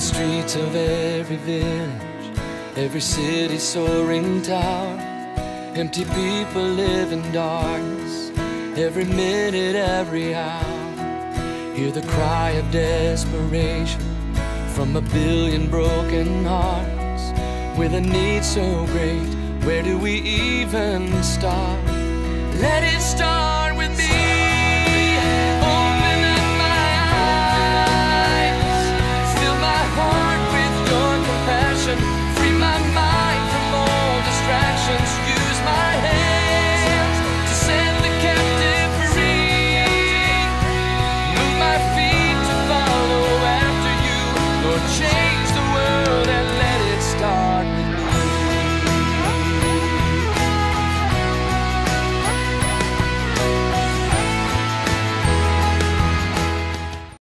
streets of every village, every city soaring tower. Empty people live in darkness, every minute, every hour. Hear the cry of desperation from a billion broken hearts. With a need so great, where do we even start. Jackson.